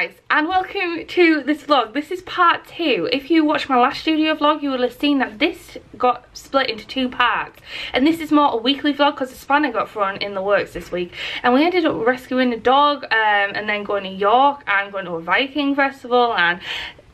guys and welcome to this vlog. This is part two. If you watched my last studio vlog you will have seen that this got split into two parts and this is more a weekly vlog because the spanner got thrown in the works this week and we ended up rescuing a dog um, and then going to York and going to a Viking festival and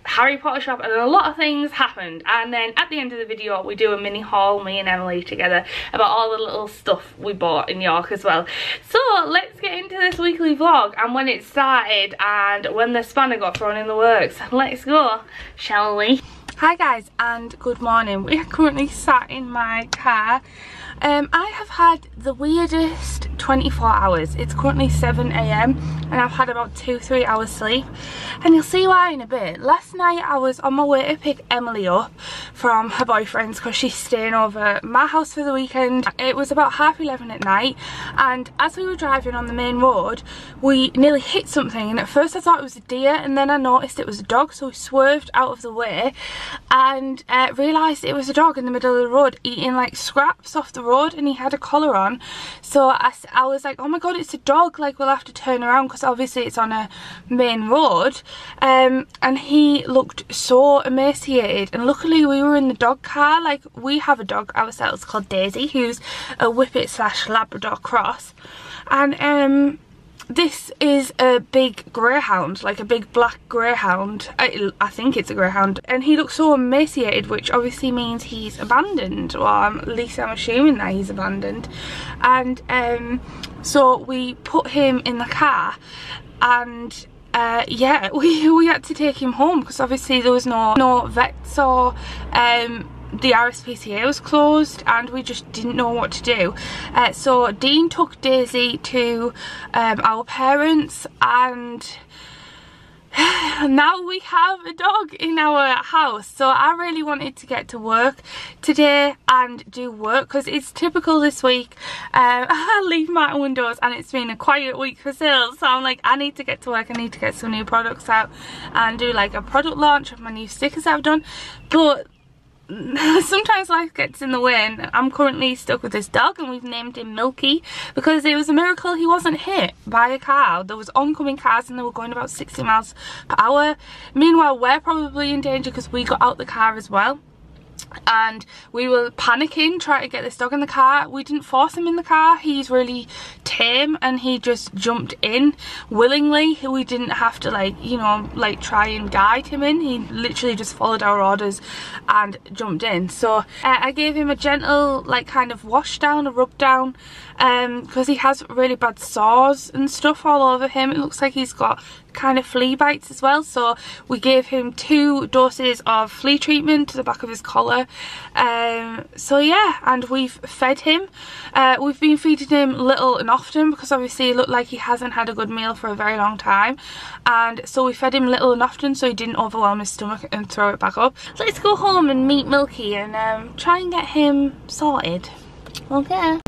Harry Potter shop and a lot of things happened. And then at the end of the video we do a mini haul me and Emily together about all the little stuff we bought in York as well. So let's get into this weekly vlog and when it started and when the spanner got thrown in the works. Let's go shall we? Hi guys and good morning. We are currently sat in my car um, I have had the weirdest 24 hours. It's currently 7am and I've had about 2-3 hours sleep and you'll see why in a bit. Last night I was on my way to pick Emily up from her boyfriend's because she's staying over at my house for the weekend. It was about half 11 at night and as we were driving on the main road we nearly hit something and at first I thought it was a deer and then I noticed it was a dog so we swerved out of the way and uh, realised it was a dog in the middle of the road eating like scraps off the road and he had a collar on so I, I was like oh my god it's a dog like we'll have to turn around because obviously it's on a main road um, and he looked so emaciated and luckily we were in the dog car like we have a dog ourselves called Daisy who's a whippet slash Labrador cross and um this is a big greyhound, like a big black greyhound. I, I, think it's a greyhound. And he looks so emaciated, which obviously means he's abandoned. Well, at least I'm assuming that he's abandoned. And um, so we put him in the car and uh, yeah, we, we had to take him home because obviously there was no, no vets or um, the RSPCA was closed and we just didn't know what to do. Uh, so Dean took Daisy to um, our parents and now we have a dog in our house. So I really wanted to get to work today and do work because it's typical this week. Um, I leave my windows and it's been a quiet week for sales. So I'm like I need to get to work. I need to get some new products out and do like a product launch of my new stickers I've done. But sometimes life gets in the way and I'm currently stuck with this dog and we've named him Milky because it was a miracle he wasn't hit by a car. There was oncoming cars and they were going about 60 miles per hour. Meanwhile we're probably in danger because we got out the car as well and we were panicking trying to get this dog in the car we didn't force him in the car he's really tame and he just jumped in willingly. We didn't have to like you know like try and guide him in. He literally just followed our orders and jumped in. So uh, I gave him a gentle like kind of wash down a rub down because um, he has really bad sores and stuff all over him. It looks like he's got kind of flea bites as well. So we gave him two doses of flea treatment to the back of his collar. Um, so yeah and we've fed him. Uh, we've been feeding him little and often because obviously it looked like he hasn't had a good meal for a very long time. And so we fed him little and often so he didn't overwhelm his stomach and throw it back up. Let's go home and meet Milky and um, try and get him sorted. Okay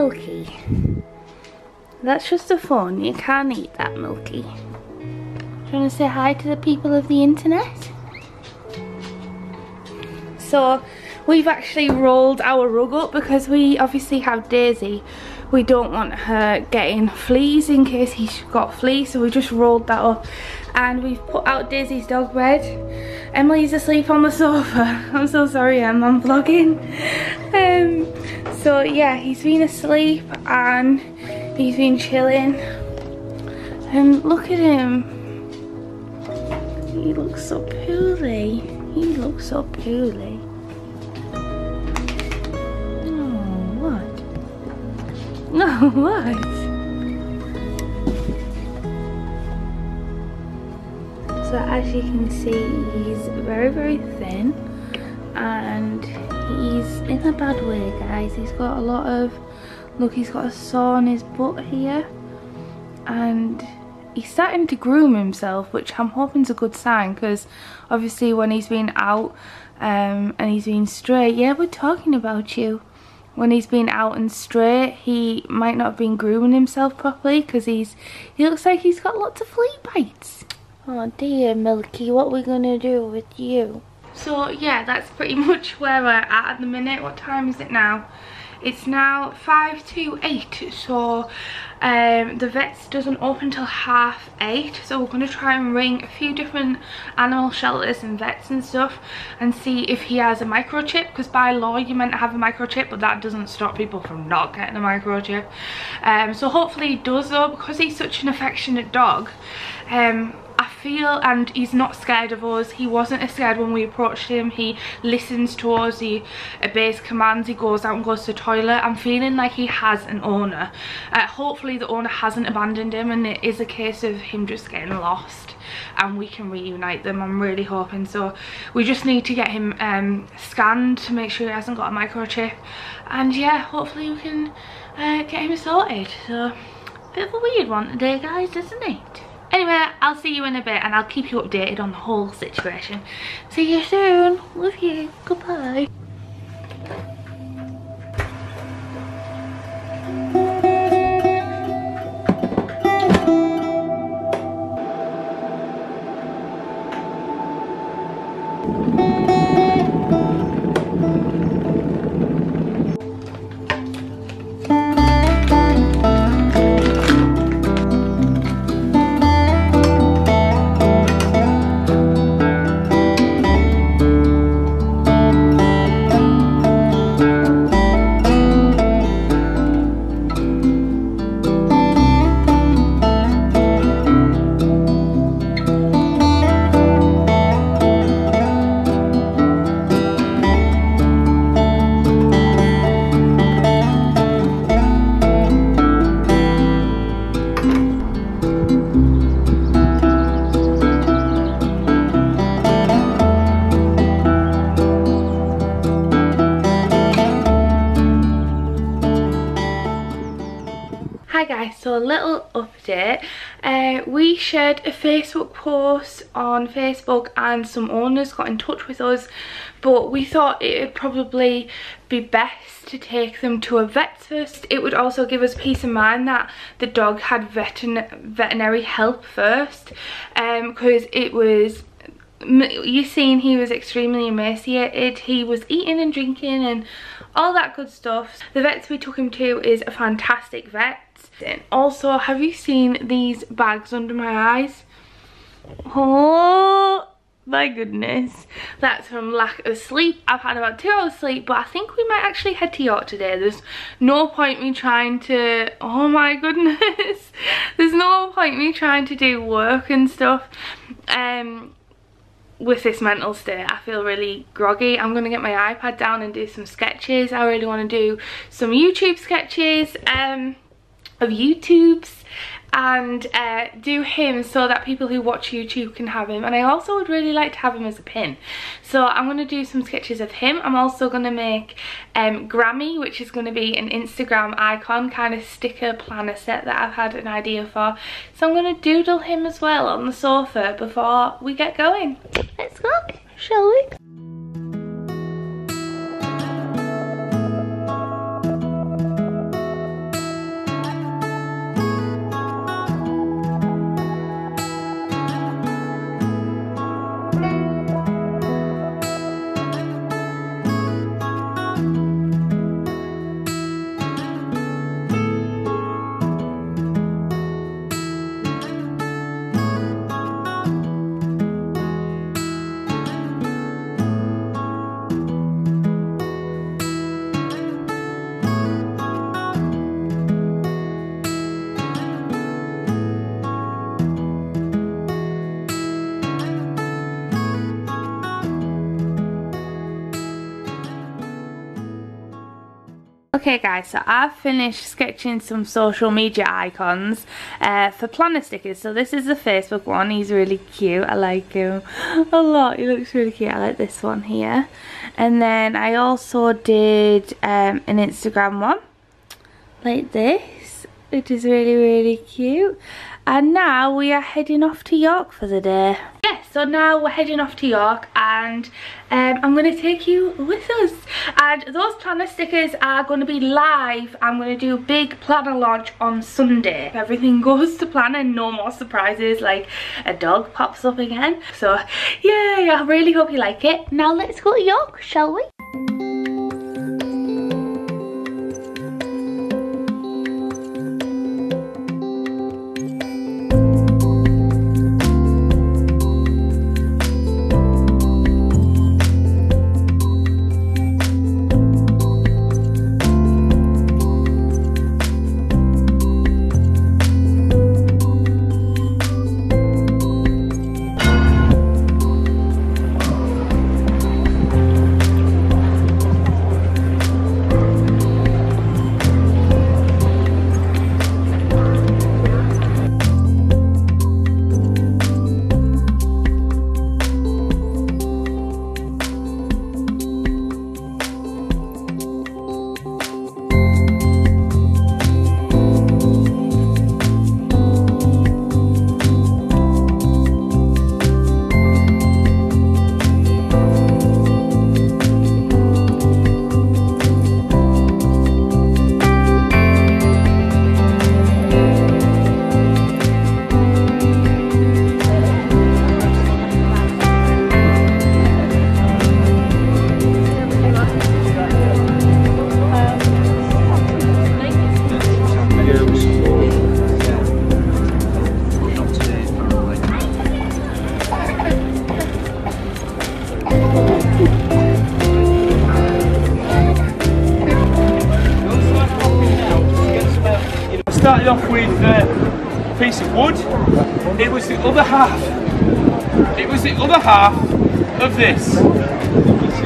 Milky. That's just a phone, you can't eat that Milky. Want to say hi to the people of the internet? So we've actually rolled our rug up because we obviously have Daisy. We don't want her getting fleas in case he's got fleas so we just rolled that up and we've put out Daisy's dog bed. Emily's asleep on the sofa. I'm so sorry Em, I'm vlogging. Um, so yeah, he's been asleep and he's been chilling. And look at him. He looks so poorly. He looks so poorly. Oh, what? No, what? So as you can see, he's very, very thin and he's in a bad way guys he's got a lot of look he's got a sore on his butt here and he's starting to groom himself, which I'm hoping is a good sign because obviously when he's been out um, and he's been straight, yeah, we're talking about you. When he's been out and straight, he might not have been grooming himself properly because he's he looks like he's got lots of flea bites. Oh dear, Milky, what are we gonna do with you? So yeah, that's pretty much where we're at at the minute. What time is it now? It's now 5 to 8, so um, the vets doesn't open till half 8, so we're going to try and ring a few different animal shelters and vets and stuff and see if he has a microchip, because by law you're meant to have a microchip, but that doesn't stop people from not getting a microchip. Um, so hopefully he does though, because he's such an affectionate dog. Um, feel, and he's not scared of us. He wasn't as scared when we approached him. He listens to us, he obeys commands, he goes out and goes to the toilet. I'm feeling like he has an owner. Uh, hopefully the owner hasn't abandoned him and it is a case of him just getting lost and we can reunite them i'm really hoping so we just need to get him um, scanned to make sure he hasn't got a microchip and yeah hopefully we can uh, get him sorted so bit of a weird one today guys isn't it Anyway, I'll see you in a bit and I'll keep you updated on the whole situation. See you soon. Love you. Goodbye. Shared a facebook post on facebook and some owners got in touch with us but we thought it would probably be best to take them to a vet first. It would also give us peace of mind that the dog had veterin veterinary help first because um, it was you seen he was extremely emaciated he was eating and drinking and all that good stuff. The vets we took him to is a fantastic vet. And also have you seen these bags under my eyes? Oh my goodness. That's from lack of sleep. I've had about two hours sleep but i think we might actually head to york today. There's no point me trying to oh my goodness. There's no point me trying to do work and stuff. Um with this mental state I feel really groggy. I'm gonna get my iPad down and do some sketches. I really want to do some YouTube sketches um of YouTubes and uh, do him so that people who watch YouTube can have him. And I also would really like to have him as a pin. So I'm going to do some sketches of him. I'm also going to make um, Grammy which is going to be an Instagram icon kind of sticker planner set that I've had an idea for. So I'm going to doodle him as well on the sofa before we get going let's go shall we Okay guys, so I've finished sketching some social media icons uh, for planner stickers. So this is the Facebook one, he's really cute, I like him a lot, he looks really cute, I like this one here. And then I also did um, an Instagram one, like this, which is really really cute. And now we are heading off to York for the day. So now we're heading off to York and um, I'm going to take you with us. And those planner stickers are going to be live. I'm going to do a big planner launch on Sunday. If everything goes to plan and no more surprises like a dog pops up again. So yeah, I really hope you like it. Now let's go to York, shall we? Half of this,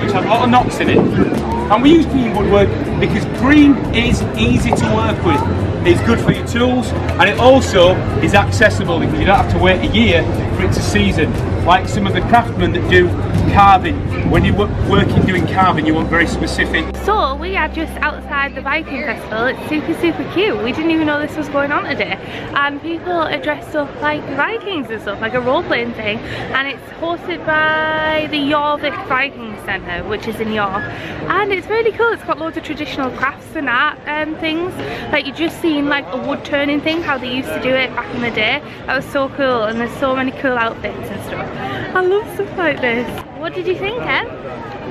which had a lot of knots in it. And we use green woodwork because green is easy to work with. It's good for your tools and it also is accessible because you don't have to wait a year for it to season. Like some of the craftsmen that do carving. When you're working doing carving, you want very specific. So we are just outside the Viking Festival. It's super, super cute. We didn't even know this was going on today. And people are dressed up like Vikings and stuff, like a role-playing thing. And it's hosted by the Jorvik Viking Centre, which is in York. And it's really cool. It's got loads of traditional crafts and art and things. Like you just seen like a wood turning thing, how they used to do it back in the day. That was so cool. And there's so many cool outfits and stuff. I love stuff like this. What did you think, Em?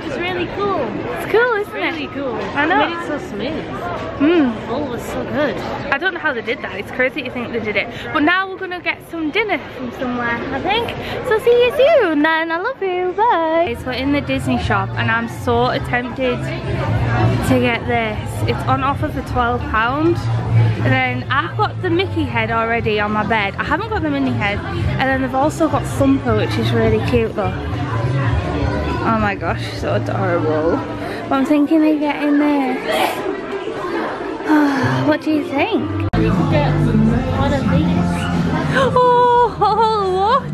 It's really cool. It's cool, isn't Really it? cool. I know. Made it so smooth. Mmm. Oh, it was so good. I don't know how they did that. It's crazy to think they did it. But now we're gonna get some dinner from somewhere, I think. So see you soon then. I love you. Bye. So we're in the Disney shop and I'm so tempted to get this. It's on offer for £12. And then I've got the Mickey head already on my bed. I haven't got the Minnie head. And then they've also got Thumper, which is really cute though. Oh my gosh, so adorable. But I'm thinking of getting this. what do you think? These. Oh, what?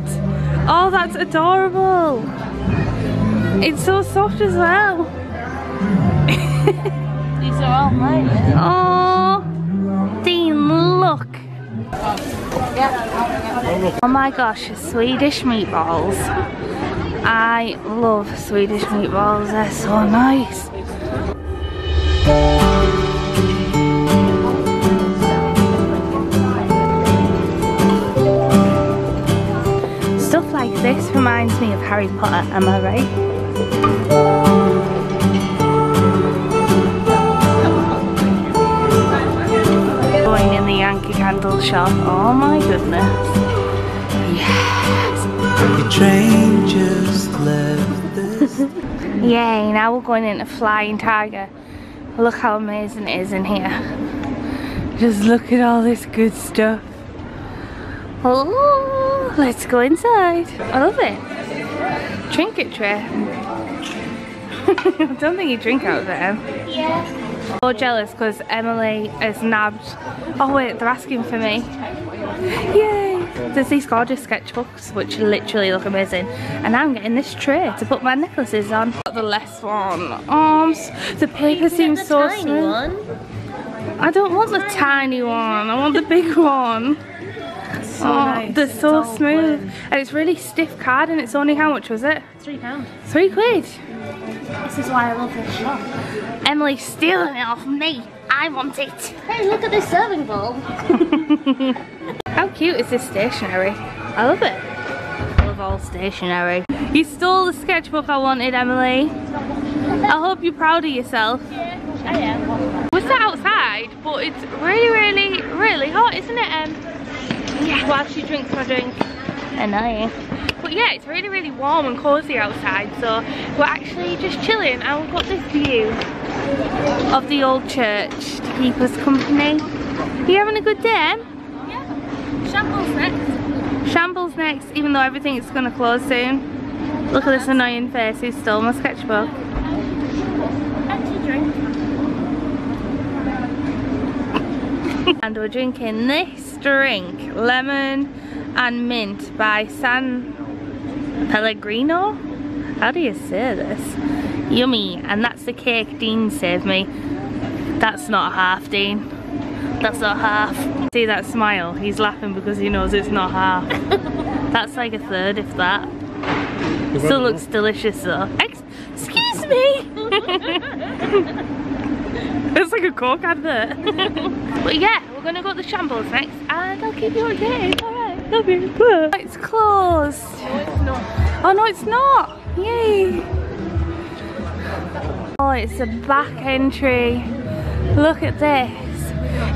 Oh, that's adorable. It's so soft as well. These are all mine. Oh, Dean, look. Oh my gosh, Swedish meatballs. I love Swedish meatballs, they're so nice. Stuff like this reminds me of Harry Potter, am I right? Going in the Yankee Candle shop, oh my goodness. Yes! The train just left this. Yay, now we're going into Flying Tiger. Look how amazing it is in here. Just look at all this good stuff. Oh, let's go inside. I love it. Trinket tray. I don't think you drink out of there. Yeah. So jealous because Emily has nabbed. Oh wait, they're asking for me. Yay! There's these gorgeous sketchbooks which literally look amazing. And I'm getting this tray to put my necklaces on. Got the less one. Arms. The paper seems the so tiny smooth. one. I don't want the tiny one. I want the big one. So oh, nice. they're It's so smooth. blend. And it's really stiff card and it's only how much was it? Three pounds. Three quid. This is why I love this shop. Emily's stealing it off me. I want it. Hey, look at this serving bowl. How cute is this stationery? I love it. I love all stationery. You stole the sketchbook I wanted, Emily. I hope you're proud of yourself. I am. We're sat outside, but it's really, really, really hot, isn't it, Em? Yeah. While she drinks my drink. Annoying. But yeah, it's really, really warm and cosy outside, so we're actually just chilling and we've got this view of the old church to keep us company. Are you having a good day, Em? Shambles next. Shambles next, even though everything's gonna close soon. Look at this annoying face who stole my sketchbook. And we're drinking this drink, lemon and mint by San Pellegrino. How do you say this? Yummy, and that's the cake Dean saved me. That's not half, Dean. That's not half. See that smile? He's laughing because he knows it's not half. that's like a third, if that. Still looks delicious though. Ex excuse me! it's like a Coke advert. but yeah, we're gonna go to the shambles next and I'll keep you updated. It's closed. No, it's not. Oh, no, it's not. Yay. Oh, it's a back entry. Look at this.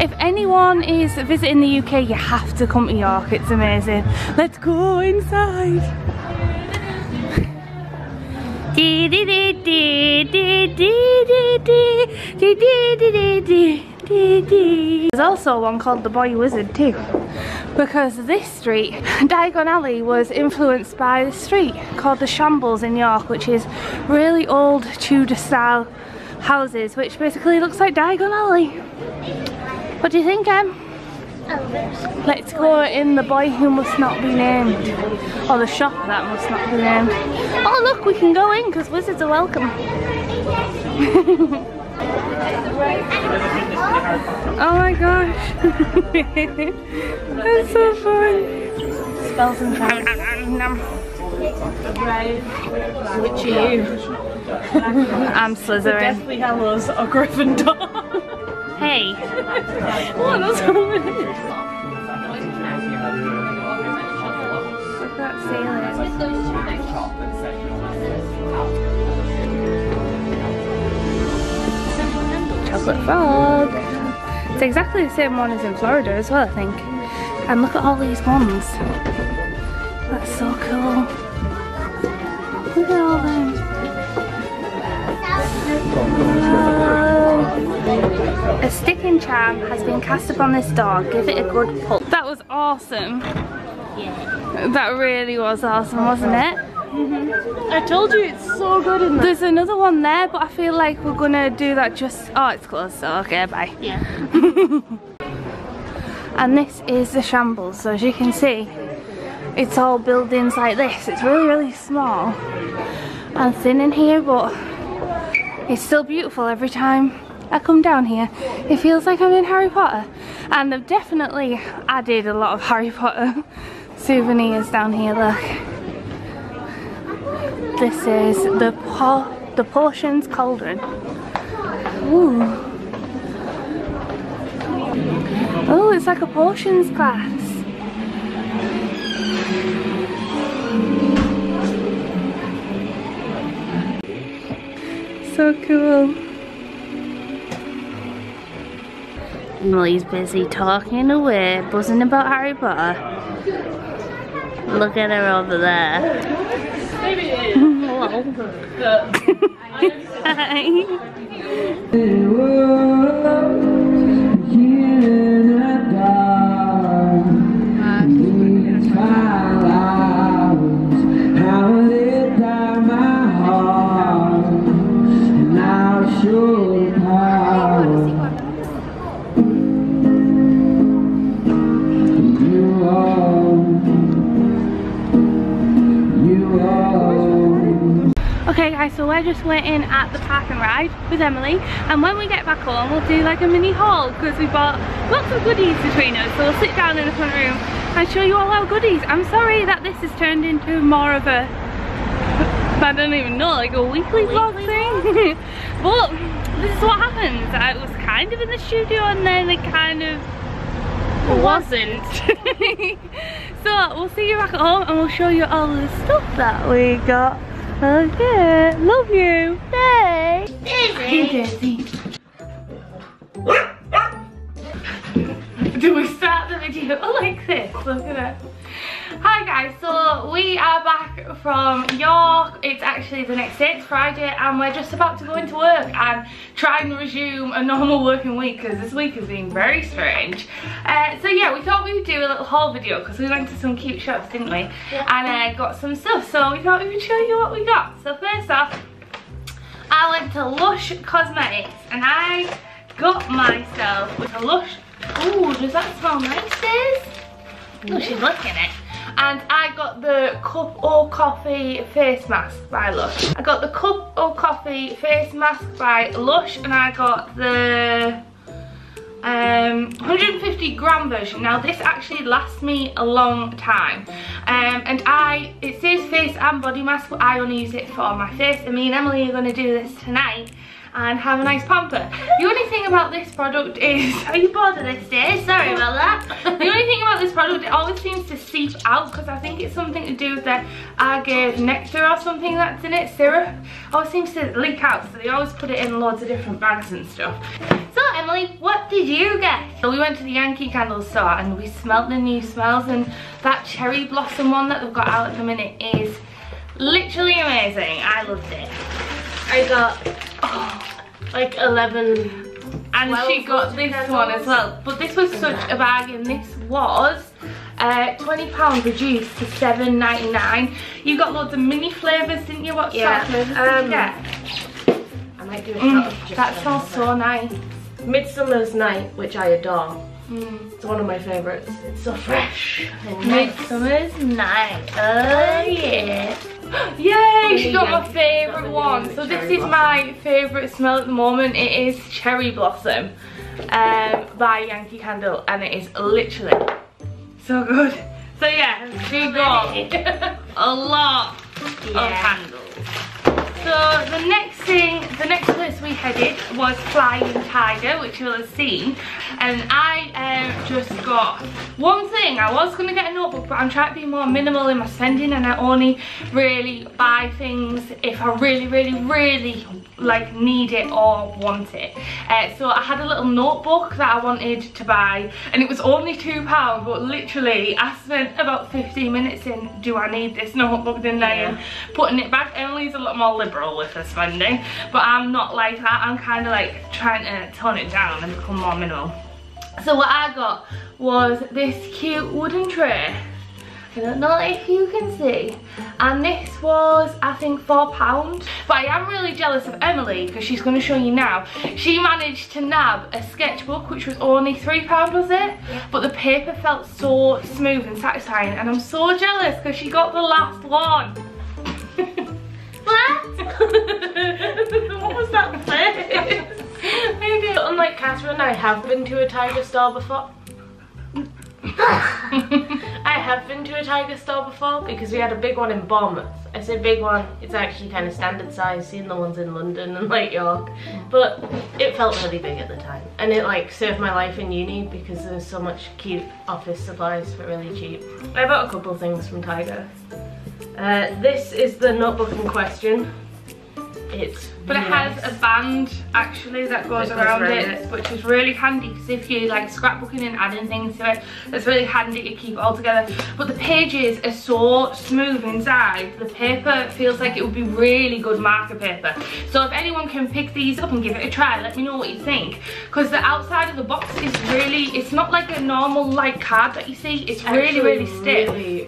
If anyone is visiting the UK, you have to come to York. It's amazing. Let's go inside. There's also one called The Boy Wizard too because this street, Diagon Alley, was influenced by the street called the Shambles in York, which is really old Tudor style houses, which basically looks like Diagon Alley. What do you think, Em? Let's go in the boy who must not be named. Or the shop that must not be named. Oh look, we can go in because wizards are welcome. oh my gosh. That's so fun. Spells and traps. Which are you? I'm Slytherin. Deathly Hallows or Gryffindor? Hey. oh, that's what Look at that ceiling. It's exactly the same one as in Florida as well, I think. And look at all these ones. That's so cool. Look at all them. Wow. A sticking charm has been cast upon this dog. Give it a good pull. That was awesome. That really was awesome, wasn't it? I told you it's so good in there. There's another one there, but I feel like we're gonna do that just. Oh, it's closed, so okay, bye. Yeah. And this is the shambles, so as you can see, it's all buildings like this. It's really, really small and thin in here, but it's still beautiful every time I come down here. It feels like I'm in Harry Potter. And they've definitely added a lot of Harry Potter souvenirs down here, look. This is the po the Potions Cauldron. Ooh. Oh, it's like a potions class. So cool. Emily's busy talking away, buzzing about Harry Potter. Look at her over there. Hello. Hi. we're just waiting at the park and ride with Emily and when we get back home we'll do like a mini haul because we bought lots of goodies between us so we'll sit down in the front room and show you all our goodies. I'm sorry that this has turned into more of a, I don't even know, like a weekly, vlog thing. but this is what happens. I was kind of in the studio and then it kind of wasn't. so we'll see you back at home and we'll show you all the stuff that we got. Okay, love you. Bye. Hey Daisy. Do we start the video like this? Look at that. Hi guys, so we are back from York. It's actually the next day, it's Friday, and we're just about to go into work and try and resume a normal working week because this week has been very strange. Uh, so yeah, we thought we would do a little haul video because we went to some cute shops, didn't we? Yeah. And uh, got some stuff, so we thought we would show you what we got. So first off, I went to Lush Cosmetics and I got myself with a Lush. Ooh, does that smell nice, Diz? Oh, she's licking it. And I got the Cup O Coffee face mask by Lush. I got the Cup O Coffee face mask by Lush and I got the um, 150 gram version. Now this actually lasts me a long time. Um, and I, it says face and body mask, but I only use it for my face. And me and Emily are gonna do this tonight and have a nice pamper. The only thing about this product is, are you bored of this day? Sorry about that. the only thing about this product, it always seems to seep out because I think it's something to do with the agave nectar or something that's in it, syrup. Always seems to leak out, so they always put it in loads of different bags and stuff. So Emily, what did you get? So we went to the Yankee Candle store and we smelled the new smells and that cherry blossom one that they've got out at the minute is literally amazing. I loved it. I got like 11 And she got this one as well. But this was such a bargain. This was uh, £20 reduced to seven ninety nine. You got loads of mini flavours, didn't you? What Yeah, flavours did you um, get? I might do a Mm, shot of just that smells so nice. Midsummer's Night, which I adore. Mm. It's one of my favourites. It's so fresh and nice. Midsummer's night. Oh yeah. Yay, she got my favourite one. So this is my favourite smell at the moment. It is Cherry Blossom um, by Yankee Candle and it is literally so good. So yeah, we got a lot of candles. So the next thing, the next place we headed was Flying Tiger, which you will have seen. And I um, just got one thing. I was going to get a notebook, but I'm trying to be more minimal in my spending and I only really buy things if I really, really, really like need it or want it. Uh, so I had a little notebook that I wanted to buy and it was only £2, but literally I spent about 15 minutes in, do I need this notebook, didn't I? And putting it back. Emily's a lot more liberal with her spending, but I'm not like that. I'm kind of like trying to tone it down and become more minimal. So what I got was this cute wooden tray. I don't know if you can see. And this was, I think, £4. But I am really jealous of Emily because she's going to show you now. She managed to nab a sketchbook which was only £3, was it? But the paper felt so smooth and satisfying. And I'm so jealous because she got the last one. what? was that? Maybe Unlike Catherine, I have been to a Tiger store before. I have been to a Tiger store before because we had a big one in Bournemouth. I say big one, it's actually kind of standard size, seeing the ones in London and like York. But it felt really big at the time. And it like saved my life in uni because there was so much cute office supplies for really cheap. I bought a couple things from Tiger. Uh, this is the notebook in question. It's But it has a band actually that goes That goes around around it, it. which is really handy because if you like scrapbooking and adding things to it, it's really handy to keep it all together. But the pages are so smooth inside, the paper feels like it would be really good marker paper. So if anyone can pick these up and give it a try, let me know what you think. Because the outside of the box is really, it's not like a normal like card that you see, it's really, really stiff. really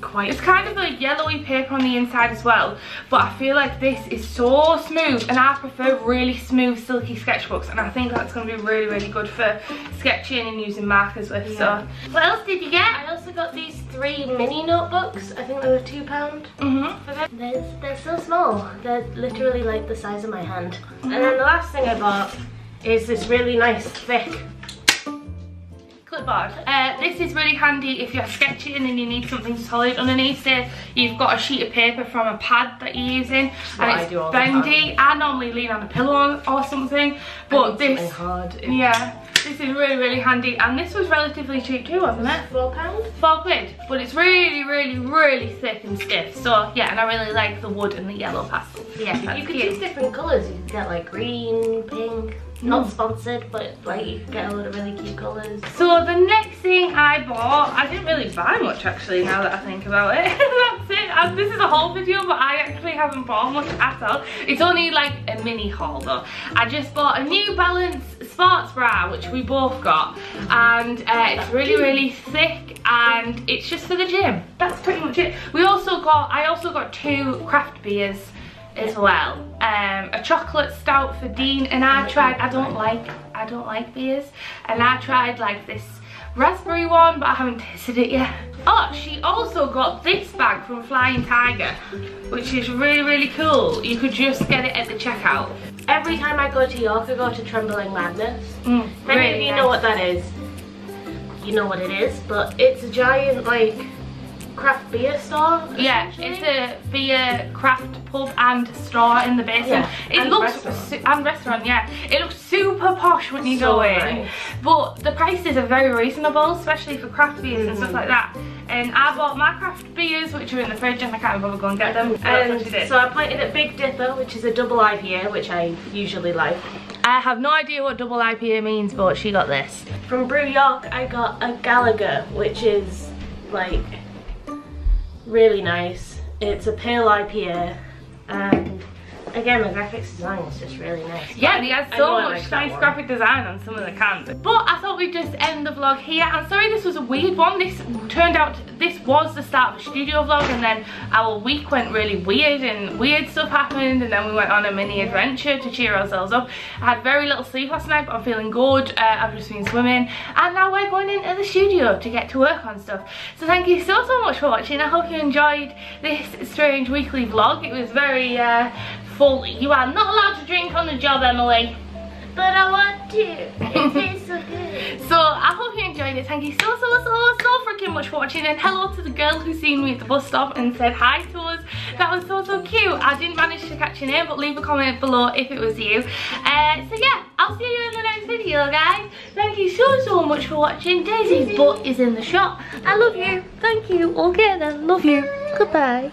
quite It's kind of a yellowy paper on the inside as well, but I feel like this is so smooth and I prefer really smooth silky sketchbooks and I think that's going to be really really good for sketching and using markers with. Yeah. So, what else did you get? I also got these three mini notebooks. I think they were two pound. Mm-hmm. They're, they're so small. They're literally like the size of my hand. And then the last thing I bought is this really nice thick Uh, this is really handy if you're sketching and you need something solid underneath. Say you've got a sheet of paper from a pad that you're using What I and it's bendy. I normally lean on a pillow or something, but this, hard. yeah, this is really, really handy. And this was relatively cheap too, wasn't it? Four pound? Four quid, but it's really, really, really thick and stiff. So yeah, and I really like the wood and the yellow pastel. Yeah, You could cute. choose different colours. You could get like green, pink. Not sponsored, but like you get a lot of really cute colours. So the next thing I bought, I didn't really buy much actually now that I think about it. That's it. And this is a haul video, but I actually haven't bought much at all. It's only like a mini haul though. I just bought a New Balance sports bra, which we both got. And uh, it's really, really thick and it's just for the gym. That's pretty much it. We also got, I also got two craft beers as well. Um, a chocolate stout for Dean and I tried, I don't like, I don't like beers. And I tried like this raspberry one, but I haven't tasted it yet. Oh, she also got this bag from Flying Tiger, which is really, really cool. You could just get it at the checkout. Every time I go to York, I go to Trembling Madness. Mm, If any of you know what that is, you know what it is, but it's a giant like craft beer store. Yeah, it's a beer craft pub and store in the basement. Yeah, it and looks restaurant. and restaurant, yeah. It looks super posh when you So go in, nice. but the prices are very reasonable, especially for craft beers and stuff like that. And I bought my craft beers, which are in the fridge, and I can't bother go and get them. So that's what she And so I planted at Big Dipper, which is a double IPA, which I usually like. I have no idea what double IPA means, but she got this. From Brew York, I got a Gallagher, which is like really nice. It's a pale IPA, and again, the graphics design is just really nice. Yeah, they had so much nice graphic design on some of the cans. But I thought we'd just end the vlog here. I'm sorry this was a weird one. This turned out, this was the start of a studio vlog and then our week went really weird and weird stuff happened and then we went on a mini adventure to cheer ourselves up. I had very little sleep last night but I'm feeling good. Uh, I've just been swimming and now we're going into the studio to get to work on stuff. So thank you so, so much for watching. I hope you enjoyed this strange weekly vlog. It was very uh, full. You are not allowed to drink on the job, Emily. But I want to. It tastes so good. So I hope you enjoyed it. Thank you so, so, so, so freaking much for watching. And hello to the girl who seen me at the bus stop and said hi to us. That was so, so cute. I didn't manage to catch your name, but leave a comment below if it was you. Uh, so yeah, I'll see you in the next video, guys. Thank you so, so much for watching. Daisy's butt is in the shot. I love you. Thank you. Okay then. Love you. Goodbye.